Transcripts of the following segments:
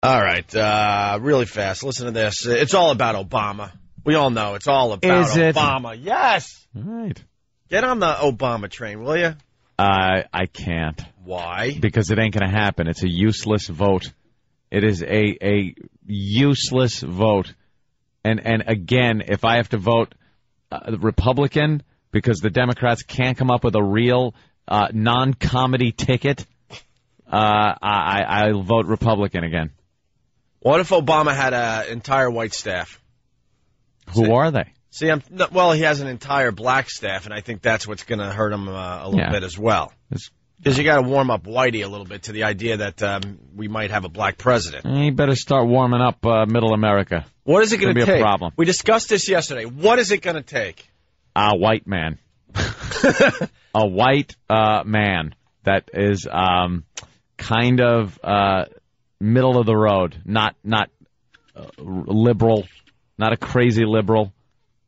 All right, uh, really fast. Listen to this. It's all about Obama. We all know it's all about Is it? Obama. Yes. All right. Get on the Obama train, will you? I I can't Why? because it ain't going to happen. It's a useless vote. It is a a useless vote. And and again, if I have to vote uh, Republican because the Democrats can't come up with a real uh, non-comedy ticket, uh, I I- I'll vote Republican again. What if Obama had an entire white staff? Who are they? See, I'm no, well. He has an entire black staff, and I think that's what's going to hurt him uh, a little Yeah. bit as well. Because you got to warm up Whitey a little bit to the idea that um, we might have a black president. You better start warming up uh, Middle America. What is it going to be a take? problem. We discussed this yesterday. What is it going to take? a white man, a white uh, man that is um, kind of uh, middle of the road, not not uh, liberal, not a crazy liberal,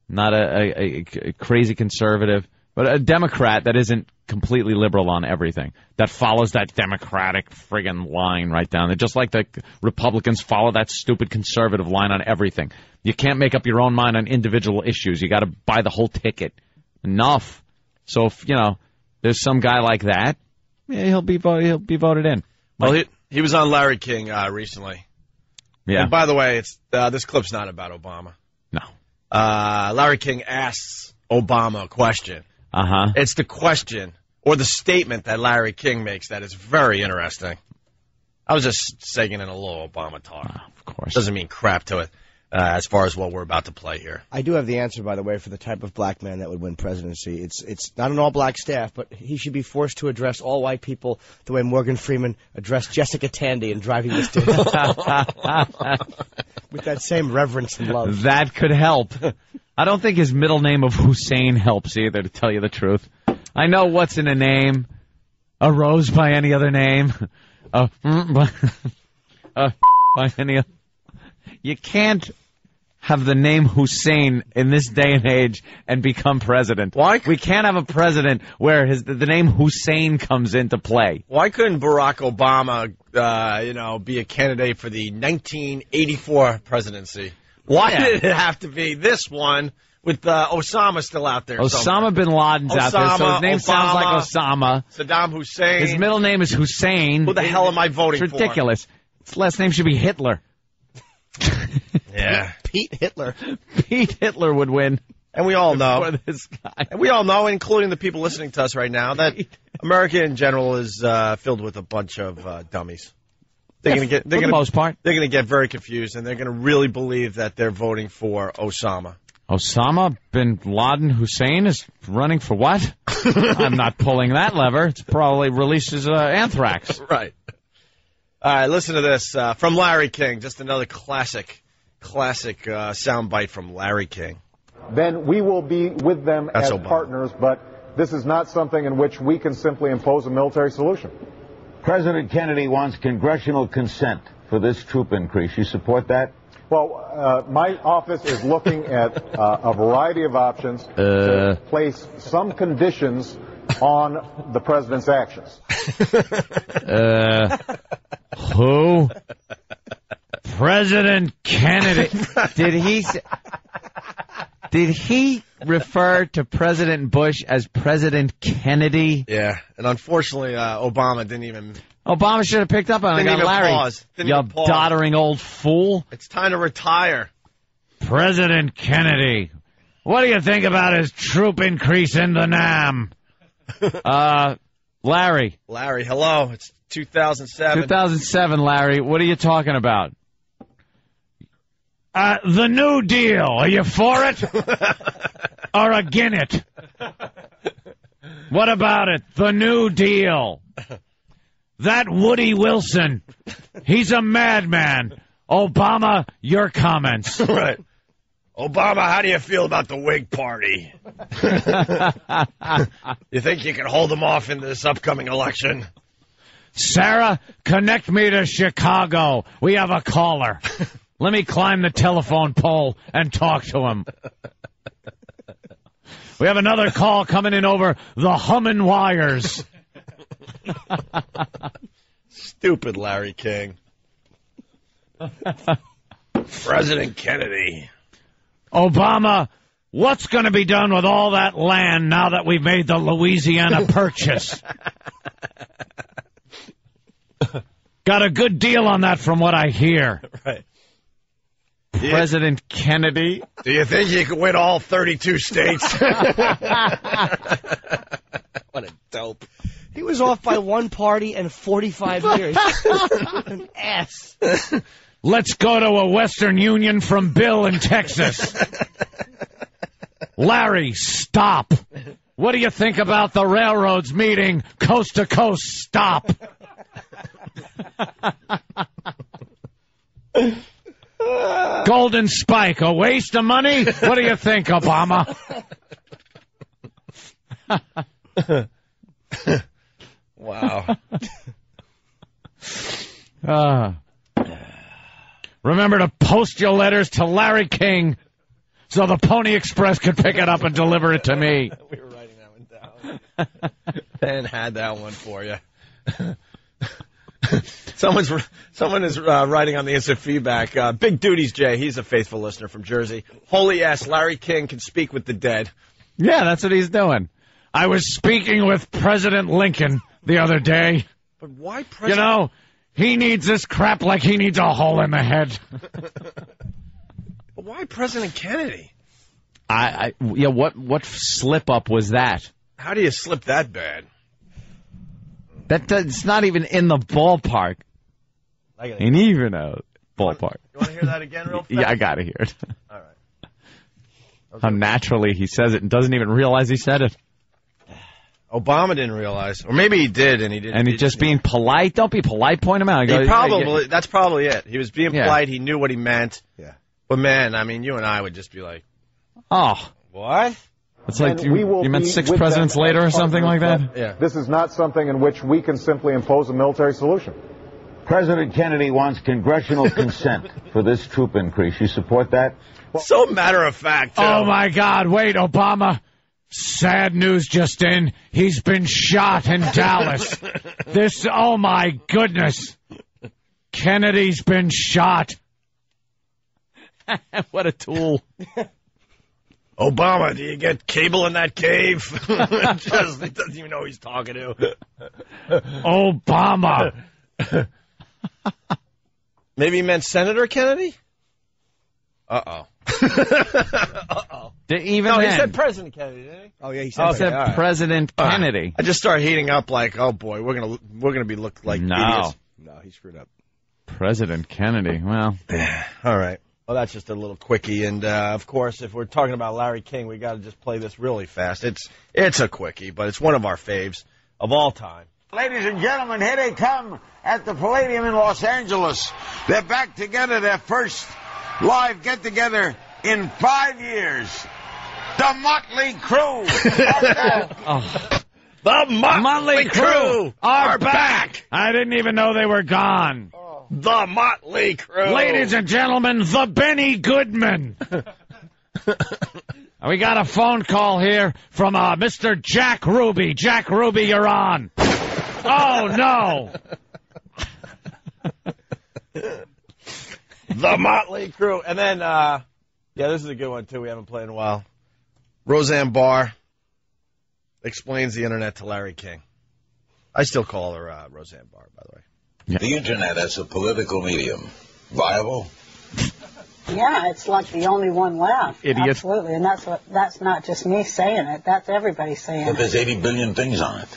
not a, a, a- crazy conservative, but a Democrat that isn't completely liberal on everything. That follows that Democratic friggin' line right down there, just like the Republicans follow that stupid conservative line on everything. You can't make up your own mind on individual issues. You got to buy the whole ticket. Enough. So if you know there's some guy like that, yeah, he'll be. He'll be voted in. Well, he was on Larry King uh, recently. Yeah. And by the way, it's uh, this clip's not about Obama. No. Uh, Larry King asks Obama a question. Uh huh. It's the question or the statement that Larry King makes that is very interesting. I was just saying in a little Obama talk. Of course. Doesn't mean crap to it uh, as far as what we're about to play here. I do have the answer, by the way, for the type of black man that would win presidency. It's it's not an all black staff, but he should be forced to address all white people the way Morgan Freeman addressed Jessica Tandy in Driving Miss Daisy. With that same reverence and love. That could help. I don't think his middle name of Hussein helps either, to tell you the truth. I know what's in a name. A rose by any other name. A by, a by any other. You can't have the name Hussein in this day and age and become president. Why? We can't have a president where his the name Hussein comes into play. Why couldn't Barack Obama, uh, you know, be a candidate for the 1984 presidency? Why Yeah. did it have to be this one with uh, Osama still out there? Osama somewhere? bin Laden's out there, so Osama, his name sounds like Osama. Saddam Hussein. His middle name is Hussein. Who the hell am I voting It's for? ridiculous. His last name should be Hitler. Yeah, Pete Hitler. Pete Hitler would win and we all know. this guy. And we all know, including the people listening to us right now, that America in general is uh, filled with a bunch of uh, dummies. They're gonna get. for They're the gonna, most part. They're gonna get very confused, and they're gonna really believe that they're voting for Osama. Osama bin Laden Hussein is running for what? I'm not pulling that lever. It's probably releases uh, anthrax. Right. All right. Listen to this uh, from Larry King. Just another classic, classic uh, soundbite from Larry King. then we will be with them That's as Obama. partners, but this is not something in which we can simply impose a military solution. President Kennedy wants congressional consent for this troop increase. You support that? Well, uh, my office is looking at uh, a variety of options to place some conditions on the president's actions. Uh, who? President Kennedy. Did he? Did he refer to President Bush as President Kennedy? Yeah. And unfortunately, uh, Obama didn't even. Obama should have picked up on it. Didn't even Larry. pause. Didn't you even pause. doddering old fool. It's time to retire. President Kennedy. What do you think about his troop increase in the Nam? uh, Larry. Larry, hello. It's 2007. 2007, Larry. What are you talking about? Uh, the New Deal. Are you for it or against it? What about it? The New Deal. That Woody Wilson. He's a madman. Obama, your comments. right. Obama, how do you feel about the Whig Party? you think you can hold them off in this upcoming election? Sarah, connect me to Chicago. We have a caller. Let me climb the telephone pole and talk to him. We have another call coming in over the humming wires. Stupid Larry King. President Kennedy. Obama, what's going to be done with all that land now that we've made the Louisiana purchase? Got a good deal on that from what I hear. Right. President Kennedy. Do you think you could win all 32 states? what a dope. He was off by one party and 45 years. An ass. Let's go to a Western Union from Bill in Texas. Larry, stop. What do you think about the railroads meeting coast to coast? Stop. Golden Spike, a waste of money? What do you think, Obama? Wow. Uh, remember to post your letters to Larry King so the Pony Express could pick it up and deliver it to me. we were writing that one down. Ben had that one for you. Someone's someone is uh, writing on the instant feedback. Uh, Big duties, Jay. He's a faithful listener from Jersey. Holy ass, Larry King can speak with the dead. Yeah, that's what he's doing. I was speaking with President Lincoln the other day. But why President? You know, he needs this crap like he needs a hole in the head. But why President Kennedy? I, I yeah, what what slip up was that? How do you slip that bad? That that's not even in the ballpark. I gotta, Ain't even a ballpark. you want to hear that again, real fast? Yeah, I gotta hear it. All right. How naturally he says it and doesn't even realize he said it. Obama didn't realize, or maybe he did, and he didn't. And he's just being polite. Don't be polite. Point him out. Go, He probably that's probably it. He was being Yeah. polite. He knew what he meant. Yeah. But man, I mean, you and I would just be like, Oh, what? It's like you, we will you meant six presidents later or something like partners, that. Yeah. This is not something in which we can simply impose a military solution. President Kennedy wants congressional consent for this troop increase. You support that? So matter of fact. too. Oh my God! Wait, Obama. Sad news just in. He's been shot in Dallas. This. Oh my goodness. Kennedy's been shot. what a tool. Obama, do you get cable in that cave? just, he doesn't even know who he's talking to. Obama. Maybe he meant Senator Kennedy. Uh oh. Did- Even No, he said President Kennedy, didn't he? Oh, yeah, he said he that. said all right. President All right. Kennedy. I just start heating up like, oh boy, we're gonna we're gonna be looked like No. idiots. No, he screwed up. President Kennedy. Well, All right. Well, that's just a little quickie, and uh, of course, if we're talking about Larry King, we got to just play this really fast. It's it's a quickie, but it's one of our faves of all time. Ladies and gentlemen, here they come at the Palladium in Los Angeles. They're back together, their first live get together in five years. The Motley Crue. The Motley, Motley Crew Crue are back. I didn't even know they were gone. The Motley Crue, Ladies and gentlemen, the Benny Goodman. we got a phone call here from uh, Mr. Jack Ruby. Jack Ruby, you're on. Oh, no. the Motley Crue, and then uh, yeah, this is a good one too. We haven't played in a while. Roseanne Barr explains the internet to Larry King. I still call her uh, Roseanne Barr, by the way. The internet as a political medium, viable? Yeah, it's like the only one left. Idiot. Absolutely, and that's what that's not just me saying it. That's everybody saying But it. there's 80 billion things on it.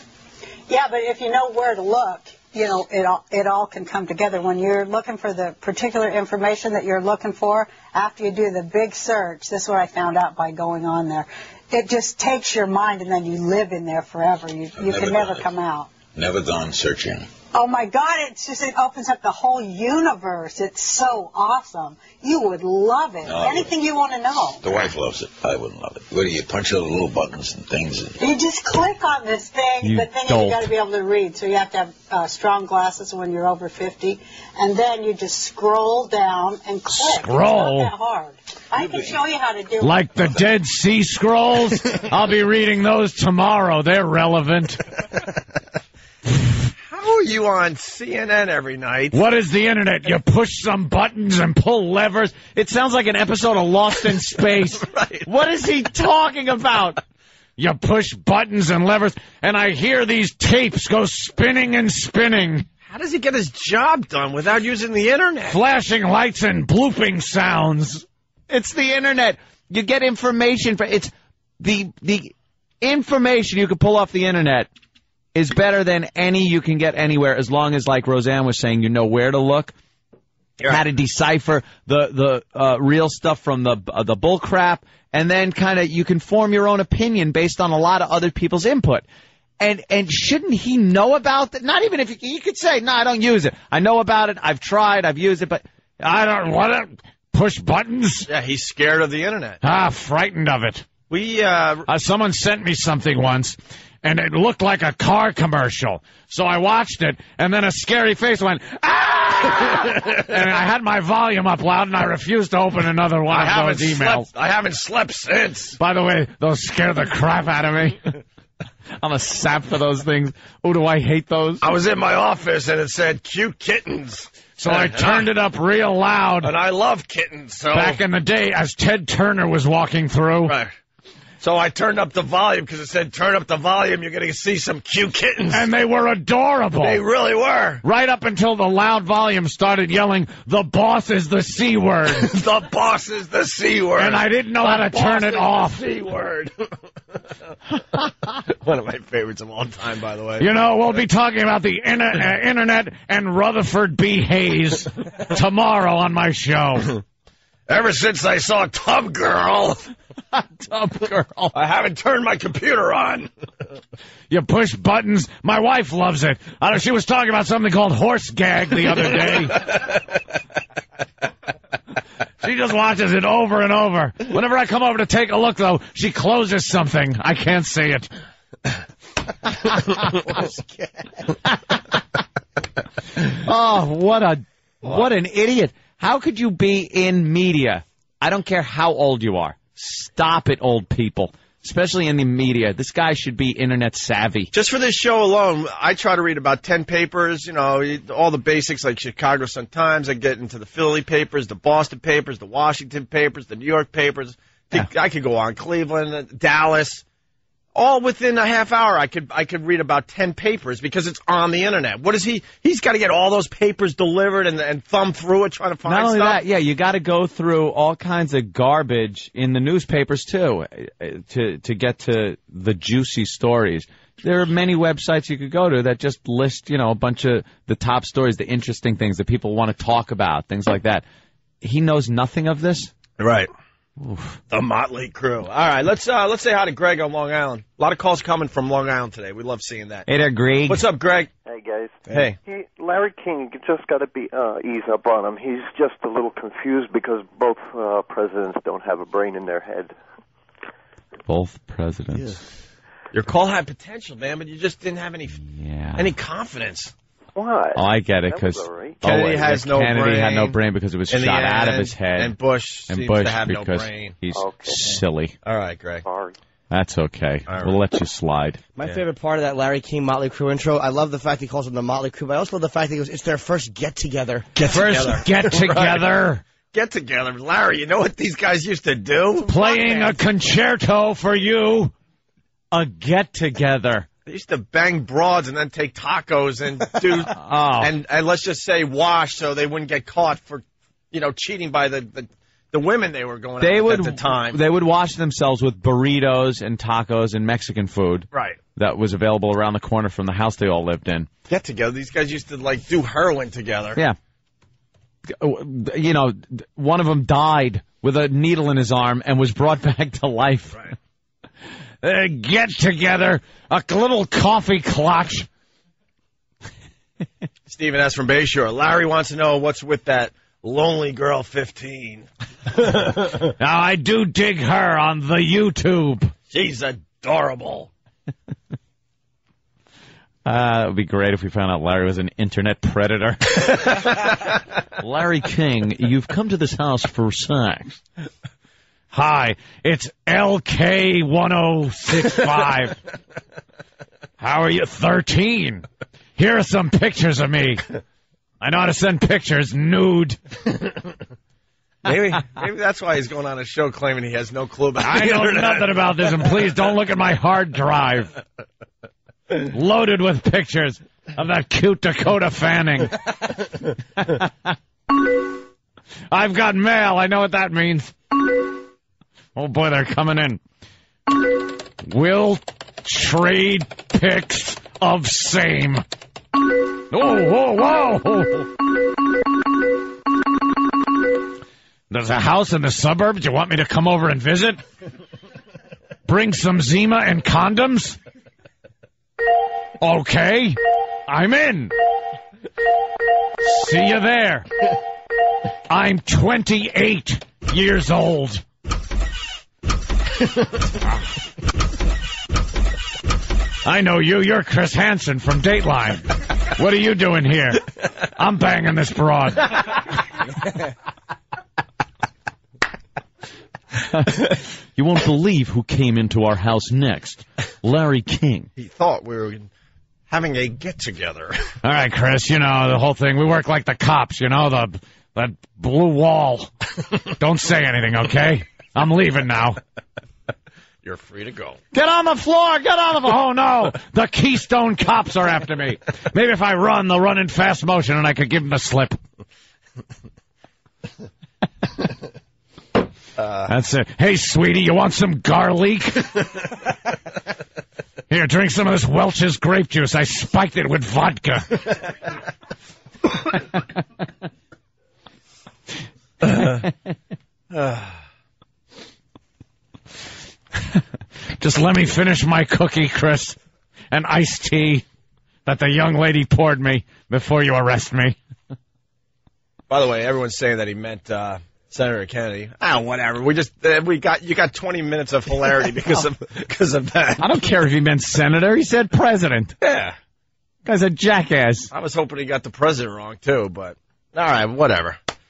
Yeah, but if you know where to look, you know it all it all can come together. When you're looking for the particular information that you're looking for, after you do the big search, this is what I found out by going on there. It just takes your mind, and then you live in there forever. You you never can never done it. come out. Never done searching. Oh my God! It's just it opens up the whole universe. It's so awesome. You would love it. No. Anything you want to know. The wife loves it. I wouldn't love it. Where do you punch all the little buttons and things? And You just click on this thing. You the thing is dolt. you got to be able to read, so you have to have uh, strong glasses when you're over 50, and then you just scroll down and click. Scroll? It's not that hard. I can show you how to do it. Like the Dead Sea Scrolls? I'll be reading those tomorrow. They're relevant. How are you on CNN every night. What is the internet? You push some buttons and pull levers. It sounds like an episode of Lost in Space. Right. What is he talking about? You push buttons and levers, and I hear these tapes go spinning and spinning, How does he get his job done without using the internet? flashing lights and blooping sounds. It's the internet. You get information for it's the the information you can pull off the internet is better than any you can get anywhere as long as like Roseanne was saying you know where to look how to decipher the the uh, real stuff from the uh, the bull crap and then kind of you can form your own opinion based on a lot of other people's input. And and shouldn't he know about that not even if he, he could say no I don't use it. I know about it. I've tried. I've used it but I don't want to push buttons? Yeah, he's scared of the internet. ah frightened of it. We uh, uh, someone sent me something once, and it looked like a car commercial. So I watched it, and then a scary face went, ah! and I had my volume up loud, and I refused to open another one I of haven't those emails. slept. I haven't slept since. By the way, those scare the crap out of me. I'm a sap for those things. Oh, do I hate those? I was in my office and it said cute kittens. So I turned it up real loud And I love kittens. So back in the day as Ted Turner was walking through. Right. So I turned up the volume because it said turn up the volume. You're going to see some cute kittens. And they were adorable. they really were. Right up until the loud volume started yelling, the boss is the C word. The boss is the C word. and I didn't know how to The turn it off. The C word. One of my favorites of all time, by the way. You know, we'll be talking about the inter- uh, internet and Rutherford B. Hayes tomorrow on my show. Ever since I saw Tub Girl, Dumb girl. I haven't turned my computer on. You push buttons. My wife loves it. I know she was talking about something called horse gag the other day. she just watches it over and over. Whenever I come over to take a look, though, she closes something. I can't see it. oh, what a what an idiot! How could you be in media? I don't care how old you are. Stop it, old people. Especially in the media. This guy should be internet savvy. Just for this show alone, I try to read about 10 papers, you know, all the basics like Chicago Sun-Times. I get into the Philly papers, the Boston papers, the Washington papers, the New York papers. I could go on Cleveland, Dallas. All within a half hour, I could I could read about ten papers because it's on the internet. What is he? He's got to get all those papers delivered and, and thumb through it trying to find Not only stuff. that, yeah, you got to go through all kinds of garbage in the newspapers too uh, to to get to the juicy stories. There are many websites you could go to that just list, you know, a bunch of the top stories, the interesting things that people want to talk about, things like that. He knows nothing of this. Right. The Motley Crue. All right, let's uh, let's say hi to Greg on Long Island. A lot of calls coming from Long Island today. We love seeing that. Hey there, Greg. What's up, Greg? Hey guys. Hey. He, Larry King just got to be uh, ease up on him. He's just a little confused because both uh, presidents don't have a brain in their head. Both presidents. Your call had potential, man, but you just didn't have any Yeah. any confidence. Why? Oh, I get it because all right. Kennedy has no Kennedy had no brain. brain because it was In the shot out of his head, and Bush and seems Bush to have no because brain. he's Okay. silly. All right, Greg. Sorry. That's okay. All right. We'll let you slide. My Yeah. favorite part of that Larry King Motley Crue intro, I love the fact he calls them the Motley Crue, but I also love the fact that he goes, it's their first get together. Get First, get together, Get together, Larry. You know what these guys used to do? playing a concerto for you. A get together. They used to bang broads and then take tacos and do Oh, and and let's just say wash so they wouldn't get caught for you know cheating by the the, the women they were going they out with would at the time. they would wash themselves with burritos and tacos and Mexican food right. that was available around the corner from the house they all lived in. Get together. These guys used to like do heroin together. Yeah. You know, one of them died with a needle in his arm and was brought back to life. Right. Uh, get together, a little coffee clutch. Stephen S. from Bayshore. Larry wants to know what's with that lonelygirl15. Now, I do dig her on the YouTube. She's adorable. Uh, it would be great if we found out Larry was an internet predator. Larry King, you've come to this house for sex. Hi, it's LK1065. How are you? 13. Here are some pictures of me. I know how to send pictures nude. Maybe maybe that's why he's going on a show claiming he has no clue about I know internet. nothing about this, and please don't look at my hard drive. Loaded with pictures of that cute Dakota Fanning. I've got mail. I know what that means. Oh boy, they're coming in. We'll trade pics of same. Oh, whoa, whoa. There's a house in the suburbs. You want me to come over and visit? Bring some Zima and condoms? Okay, I'm in. See you there. I'm 28 years old. I know you. You're Chris Hansen from Dateline. What are you doing here? I'm banging this broad. you won't believe who came into our house next. Larry King. He thought we were having a get together. All right, Chris, you know, the whole thing. We work like the cops, you know, the that blue wall. Don't say anything, okay? I'm leaving now. You're free to go. Get on the floor! Get on the floor! Oh no! The Keystone cops are after me. Maybe if I run, they'll run in fast motion and I could give them a slip. Uh. That's it. Hey, sweetie, you want some garlic? Here, drink some of this Welch's grape juice. I spiked it with vodka. Just let me finish my cookie, Chris. and iced tea that the young lady poured me before you arrest me. By the way, everyone's saying that he meant uh, Senator Kennedy. Ah, whatever. We just uh, we got you got 20 minutes of hilarity because of because of that. I don't care if he meant senator. He said president. Yeah, Guy's a jackass. I was hoping he got the president wrong too, but all right, whatever.